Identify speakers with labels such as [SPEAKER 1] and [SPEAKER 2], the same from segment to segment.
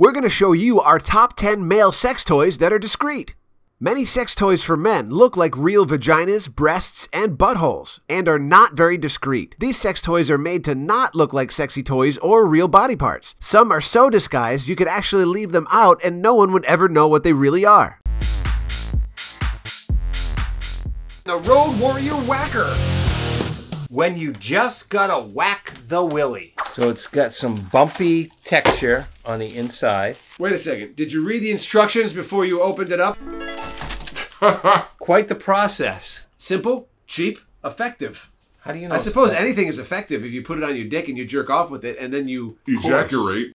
[SPEAKER 1] We're going to show you our top 10 male sex toys that are discreet. Many sex toys for men look like real vaginas, breasts, and buttholes, and are not very discreet. These sex toys are made to not look like sexy toys or real body parts. Some are so disguised you could actually leave them out and no one would ever know what they really are. The Road Warrior Whacker.
[SPEAKER 2] When you just gotta whack the willy. So it's got some bumpy texture on the inside.
[SPEAKER 1] Wait a second. Did you read the instructions before you opened it up?
[SPEAKER 2] Quite the process.
[SPEAKER 1] Simple, cheap, effective.
[SPEAKER 2] How do you know?
[SPEAKER 1] I suppose
[SPEAKER 2] effective?
[SPEAKER 1] anything is effective if you put it on your dick and you jerk off with it and then you
[SPEAKER 3] Ejaculate.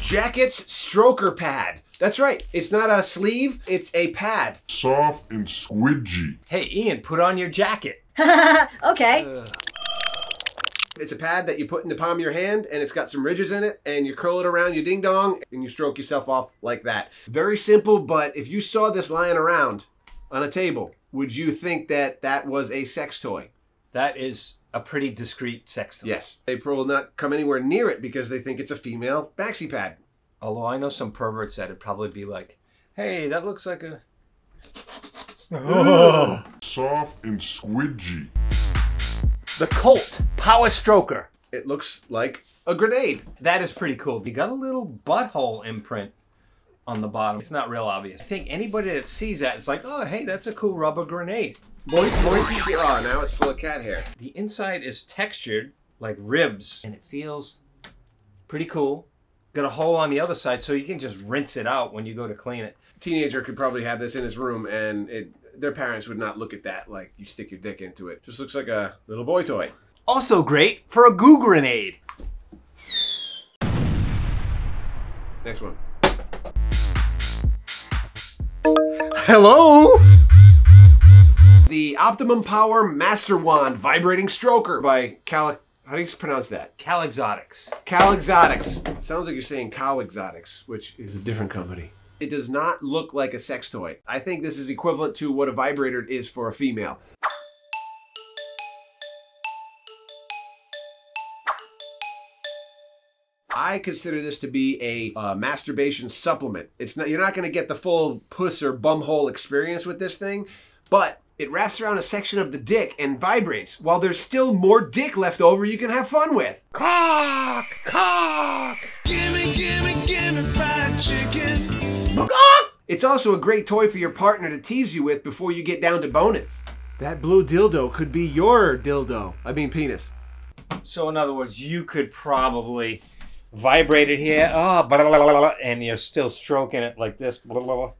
[SPEAKER 1] Jackets stroker pad. That's right. It's not a sleeve, it's a pad.
[SPEAKER 3] Soft and squidgy.
[SPEAKER 2] Hey, Ian, put on your jacket.
[SPEAKER 4] okay.
[SPEAKER 1] It's a pad that you put in the palm of your hand and it's got some ridges in it and you curl it around your ding dong and you stroke yourself off like that. Very simple, but if you saw this lying around on a table, would you think that that was a sex toy?
[SPEAKER 2] That is a pretty discreet sex toy.
[SPEAKER 1] Yes. They will not come anywhere near it because they think it's a female maxi pad.
[SPEAKER 2] Although I know some perverts that'd probably be like, hey, that looks like a.
[SPEAKER 3] Soft and squidgy.
[SPEAKER 2] The Colt Power Stroker.
[SPEAKER 1] It looks like a grenade.
[SPEAKER 2] That is pretty cool. You got a little butthole imprint on the bottom. It's not real obvious. I think anybody that sees that is like, oh, hey, that's a cool rubber grenade.
[SPEAKER 1] Boink, boink. Oh, now it's full of cat hair.
[SPEAKER 2] The inside is textured like ribs, and it feels pretty cool. Got a hole on the other side, so you can just rinse it out when you go to clean it.
[SPEAKER 1] Teenager could probably have this in his room and it their parents would not look at that like you stick your dick into it. Just looks like a little boy toy.
[SPEAKER 2] Also great for a goo grenade.
[SPEAKER 1] Next one.
[SPEAKER 2] Hello?
[SPEAKER 1] The Optimum Power Master Wand Vibrating Stroker by Cal. How do you pronounce that?
[SPEAKER 2] Cal Exotics.
[SPEAKER 1] Cal Exotics. Sounds like you're saying Cow Exotics, which is a different company. It does not look like a sex toy. I think this is equivalent to what a vibrator is for a female. I consider this to be a uh, masturbation supplement. It's not you're not going to get the full puss or bumhole experience with this thing, but it wraps around a section of the dick and vibrates while there's still more dick left over you can have fun with.
[SPEAKER 2] Cock! Cock!
[SPEAKER 5] Gimme, gimme, gimme fried chicken.
[SPEAKER 1] It's also a great toy for your partner to tease you with before you get down to boning. That blue dildo could be your dildo. I mean penis.
[SPEAKER 2] So in other words, you could probably vibrate it here, oh, blah, blah, blah, blah, and you're still stroking it like this. Blah, blah,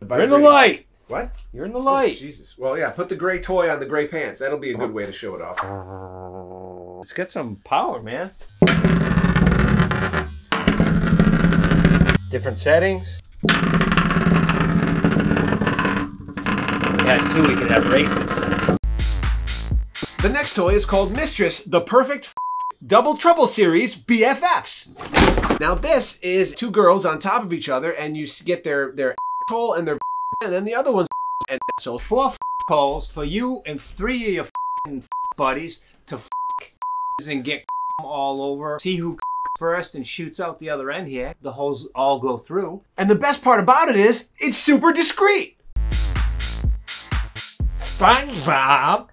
[SPEAKER 2] blah. You're in the light.
[SPEAKER 1] What?
[SPEAKER 2] You're in the light.
[SPEAKER 1] Oh, Jesus. Well, yeah, put the gray toy on the gray pants. That'll be a good way to show it off.
[SPEAKER 2] It's got some power, man. Different settings. We had two, we could have races.
[SPEAKER 1] The next toy is called Mistress, the Perfect Double Trouble Series BFFs. Now this is two girls on top of each other, and you get their their hole and their and then the other one's and so
[SPEAKER 2] Four holes for you and three of your buddies to and get all over. See who first and shoots out the other end here. The holes all go through.
[SPEAKER 1] And the best part about it is it's super discreet.
[SPEAKER 2] SpongeBob.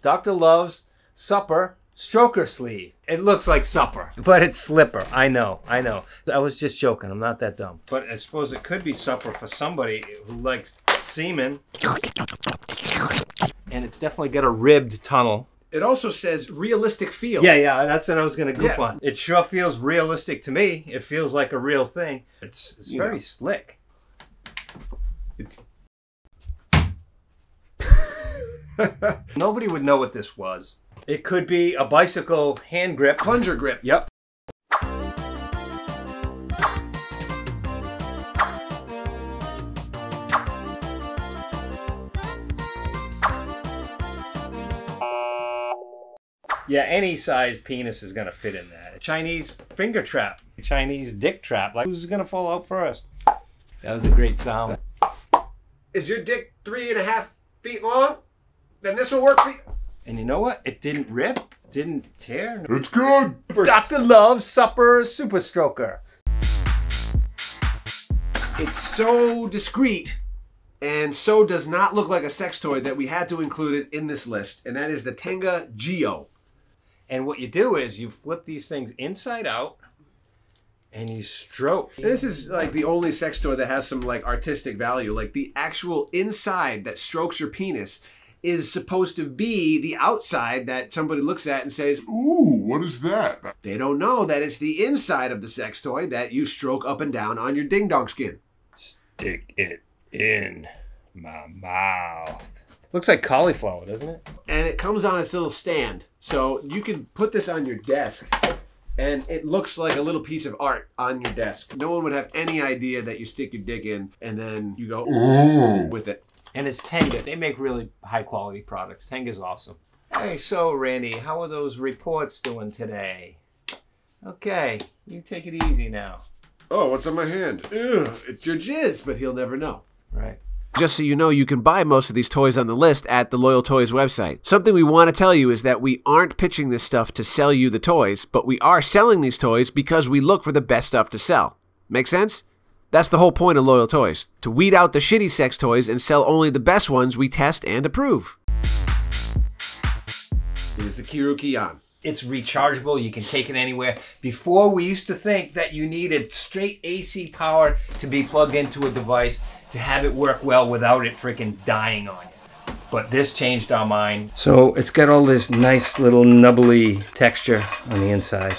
[SPEAKER 2] Dr. Love's Supper Stroker Sleeve. It looks like supper, but it's slipper. I know, I know. I was just joking. I'm not that dumb. But I suppose it could be supper for somebody who likes semen. And it's definitely got a ribbed tunnel.
[SPEAKER 1] It also says realistic feel.
[SPEAKER 2] Yeah, yeah, that's what I was gonna goof
[SPEAKER 1] Yeah.
[SPEAKER 2] on. It sure feels realistic to me. It feels like a real thing. It's, it's very
[SPEAKER 1] know.
[SPEAKER 2] slick.
[SPEAKER 1] It's
[SPEAKER 2] Nobody would know what this was. It could be a bicycle hand grip.
[SPEAKER 1] plunger grip.
[SPEAKER 2] Yep. Yeah, any size penis is gonna fit in that. Chinese finger trap, Chinese dick trap. Like, who's gonna fall out first? That was a great sound.
[SPEAKER 1] Is your dick three and a half feet long? Then this will work for you.
[SPEAKER 2] And you know what? It didn't rip. didn't tear.
[SPEAKER 3] It's good.
[SPEAKER 2] Dr. Love Supper Super Stroker.
[SPEAKER 1] It's so discreet and so does not look like a sex toy that we had to include it in this list, and that is the Tenga Geo.
[SPEAKER 2] And what you do is you flip these things inside out and you stroke.
[SPEAKER 1] This is like the only sex toy that has some like artistic value. Like the actual inside that strokes your penis is supposed to be the outside that somebody looks at and says,
[SPEAKER 3] Ooh, what is that?
[SPEAKER 1] they don't know that it's the inside of the sex toy that you stroke up and down on your ding dong skin.
[SPEAKER 2] Stick it in my mouth. Looks like cauliflower, doesn't it?
[SPEAKER 1] and it comes on its little stand. So you can put this on your desk and it looks like a little piece of art on your desk. No one would have any idea that you stick your dick in and then you go
[SPEAKER 3] Oh.
[SPEAKER 1] with it.
[SPEAKER 2] And it's Tenga. They make really high quality products. Tenga's awesome. Hey, so Randy, how are those reports doing today? Okay, you take it easy now.
[SPEAKER 1] Oh, what's on my hand? Ugh, it's your jizz, but he'll never know.
[SPEAKER 2] Right.
[SPEAKER 1] Just so you know, you can buy most of these toys on the list at the Loyal Toys website. Something we want to tell you is that we aren't pitching this stuff to sell you the toys, but we are selling these toys because we look for the best stuff to sell. Make sense? That's the whole point of Loyal Toys to weed out the shitty sex toys and sell only the best ones we test and approve. Here's the Kiiroo Keon.
[SPEAKER 2] It's rechargeable. You can take it anywhere. Before, we used to think that you needed straight AC power to be plugged into a device to have it work well without it freaking dying on you. But this changed our mind. So it's got all this nice little nubbly texture on the inside.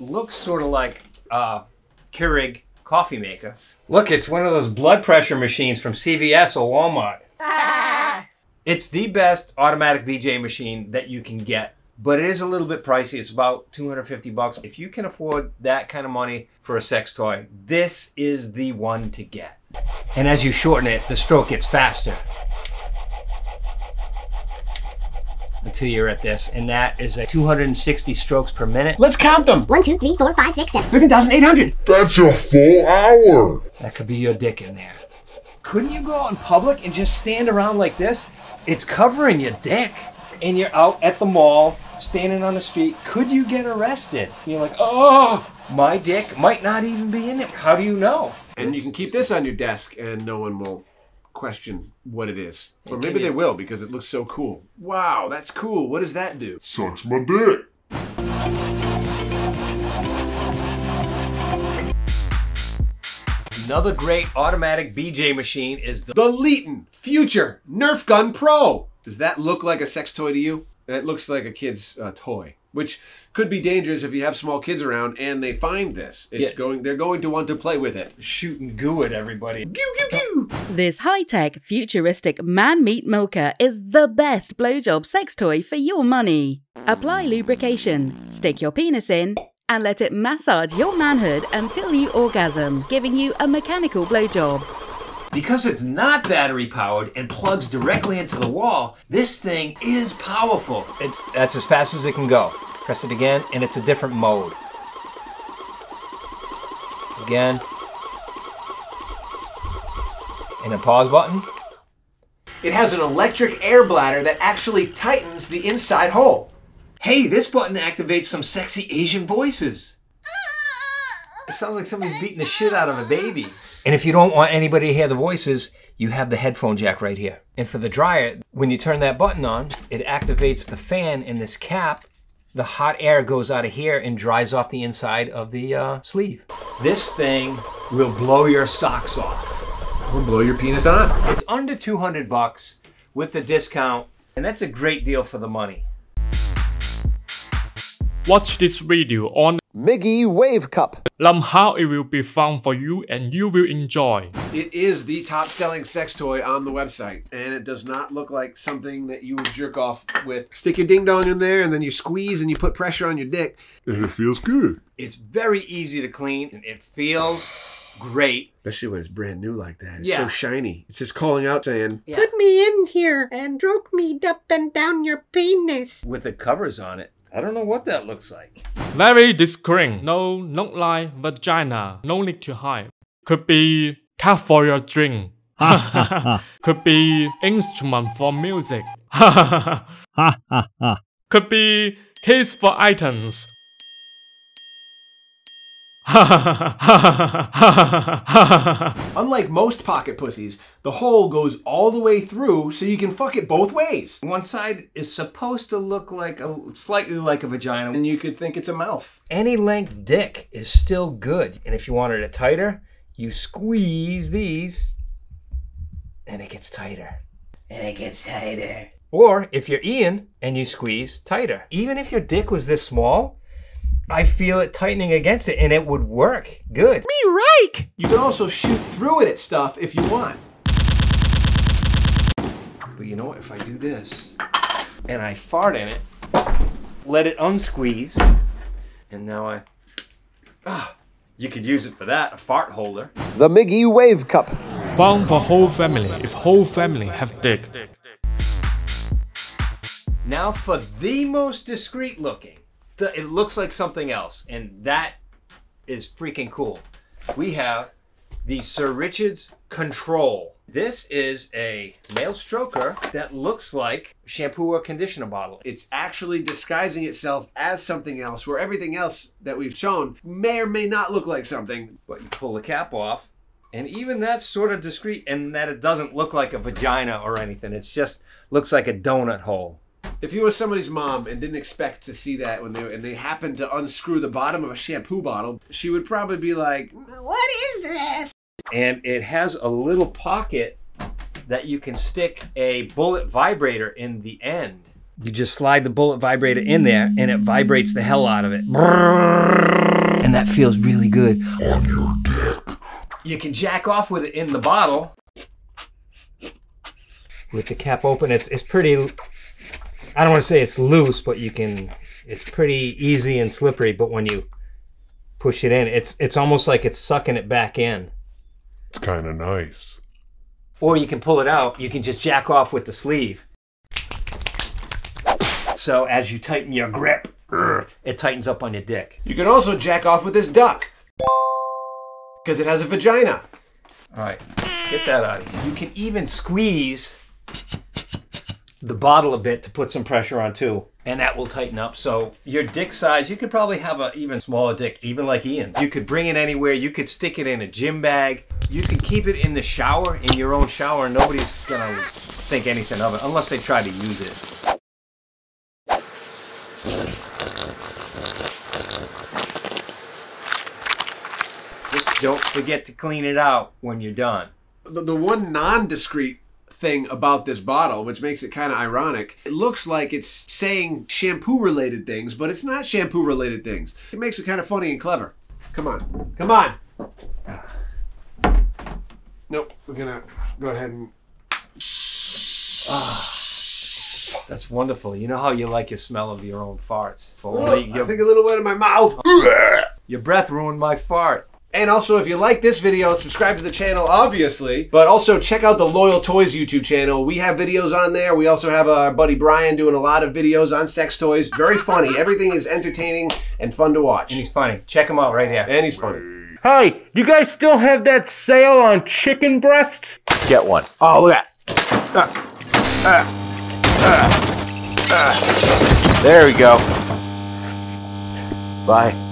[SPEAKER 2] Looks sort of like a Keurig coffee maker. Look, it's one of those blood pressure machines from CVS or Walmart. It's the best automatic BJ machine that you can get, but it is a little bit pricey. It's about 250 bucks. If you can afford that kind of money for a sex toy, this is the one to get. And as you shorten it, the stroke gets faster. Until you're at this, and that is a 260 strokes per minute.
[SPEAKER 1] Let's count them!
[SPEAKER 4] One, two, three, four, five, six, seven.
[SPEAKER 1] 13,800!
[SPEAKER 3] That's a full hour.
[SPEAKER 2] That could be your dick in there. Couldn't you go out in public and just stand around like this? It's covering your dick. And you're out at the mall, standing on the street. Could you get arrested? You're like, oh, my dick might not even be in it. How do you know?
[SPEAKER 1] And you can keep this on your desk and no one will question what it is. Or maybe
[SPEAKER 2] you-
[SPEAKER 1] they will because it looks so cool. Wow, that's cool. What does that do?
[SPEAKER 3] Sucks my dick.
[SPEAKER 2] Another great automatic BJ machine is the.
[SPEAKER 1] The Leten Future Nerf Gun Pro. Does that look like a sex toy to you? That looks like a kid's uh, toy, which could be dangerous if you have small kids around and they find this. It's
[SPEAKER 2] Yeah.
[SPEAKER 1] going. They're going to want to play with it.
[SPEAKER 2] Shooting goo at everybody.
[SPEAKER 1] Pew, pew, pew.
[SPEAKER 6] This high tech, futuristic man meat milker is the best blowjob sex toy for your money. Apply lubrication, stick your penis in, and let it massage your manhood until you orgasm, giving you a mechanical blowjob.
[SPEAKER 2] Because it's not battery powered and plugs directly into the wall, this thing is powerful. It's that's as fast as it can go. Press it again, and it's a different mode. Again. And a pause button.
[SPEAKER 1] It has an electric air bladder that actually tightens the inside hole.
[SPEAKER 2] Hey, this button activates some sexy Asian voices. It sounds like somebody's beating the shit out of a baby. And if you don't want anybody to hear the voices, you have the headphone jack right here. And for the dryer, when you turn that button on, it activates the fan in this cap. The hot air goes out of here and dries off the inside of the uh, sleeve. This thing will blow your socks off.
[SPEAKER 1] Or blow your penis on.
[SPEAKER 2] It's under 200 bucks with the discount, and that's a great deal for the money.
[SPEAKER 7] Watch this video on
[SPEAKER 8] Miggy Wave Cup.
[SPEAKER 7] Lum how it will be fun for you and you will enjoy.
[SPEAKER 1] It is the top selling sex toy on the website, and it does not look like something that you would jerk off with. Stick your ding dong in there, and then you squeeze and you put pressure on your dick.
[SPEAKER 3] And it feels good.
[SPEAKER 2] It's very easy to clean, and it feels great.
[SPEAKER 1] Especially when it's brand new like that. It's
[SPEAKER 2] Yeah.
[SPEAKER 1] so shiny. It's just calling out saying,
[SPEAKER 4] Put me in here and stroke me up and down your penis.
[SPEAKER 2] with the covers on it. I don't know what that looks like.
[SPEAKER 7] Very discreet. No look like vagina. No need to hide. Could be cup for your drink. Could be instrument for music. Could be case for items.
[SPEAKER 1] Unlike most pocket pussies, the hole goes all the way through so you can fuck it both ways.
[SPEAKER 2] One side is supposed to look like a slightly like a vagina.
[SPEAKER 1] And you could think it's a mouth.
[SPEAKER 2] Any length dick is still good. And if you wanted it tighter, you squeeze these and it gets tighter. And it gets tighter. Or if you're Ian and you squeeze tighter. Even if your dick was this small, I feel it tightening against it and it would work good. Me Reich!
[SPEAKER 1] You can also shoot through it at stuff if you want.
[SPEAKER 2] But you know what? If I do this and I fart in it, let it unsqueeze, and now I. Ah, you could use it for that, a fart holder.
[SPEAKER 8] The Miggy Wave Cup.
[SPEAKER 7] Fun for whole family if whole family have dick.
[SPEAKER 2] Now for the most discreet looking. It looks like something else, and that is freaking cool. We have the Sir Richard's Control. This is a male stroker that looks like shampoo or conditioner bottle.
[SPEAKER 1] It's actually disguising itself as something else, where everything else that we've shown may or may not look like something.
[SPEAKER 2] but you pull the cap off and even that's sort of discreet in that it doesn't look like a vagina or anything it's just looks like a donut hole
[SPEAKER 1] If you were somebody's mom and didn't expect to see that when they and they happened to unscrew the bottom of a shampoo bottle, she would probably be like,
[SPEAKER 4] What is this?
[SPEAKER 2] and it has a little pocket that you can stick a bullet vibrator in the end. You just slide the bullet vibrator in there and it vibrates the hell out of it. And that feels really good.
[SPEAKER 3] On your dick.
[SPEAKER 2] you can jack off with it in the bottle. With the cap open it's it's pretty i don't want to say it's loose but you can it's pretty easy and slippery but when you push it in it's it's almost like it's sucking it back in
[SPEAKER 3] It's kind of nice.
[SPEAKER 2] or you can pull it out you can just jack off with the sleeve so as you tighten your grip it tightens up on your dick
[SPEAKER 1] you can also jack off with this duck. Because it has a vagina.
[SPEAKER 2] All right, get that out of here. You can even squeeze the bottle a bit to put some pressure on too, and that will tighten up. So your dick size, you could probably have a even smaller dick, even like Ian's. You could bring it anywhere. You could stick it in a gym bag. You can keep it in the shower, in your own shower. Nobody's gonna think anything of it unless they try to use it. Just don't forget to clean it out when you're done.
[SPEAKER 1] The, the one non-discreet thing about this bottle, which makes it kind of ironic, it looks like it's saying shampoo-related things, but it's not shampoo-related things. It makes it kind of funny and clever. Come on, come on. Nope, we're gonna go ahead and. Ah.
[SPEAKER 2] That's wonderful. You know how you like your smell of your own farts. For
[SPEAKER 1] Oh,
[SPEAKER 2] only
[SPEAKER 1] I think a little wet in my mouth.
[SPEAKER 2] your breath ruined my fart.
[SPEAKER 1] And also, if you like this video, subscribe to the channel, obviously. But also, check out the Loyal Toys YouTube channel. We have videos on there. We also have our buddy Brian doing a lot of videos on sex toys. Very funny. Everything is entertaining and fun to watch.
[SPEAKER 2] And he's funny. Check him out right here.
[SPEAKER 1] And he's funny.
[SPEAKER 9] Hi, you guys still have that sale on chicken breasts?
[SPEAKER 8] Get one.
[SPEAKER 1] Oh, look at that ah. Ah. Ah.
[SPEAKER 8] There we go. Bye.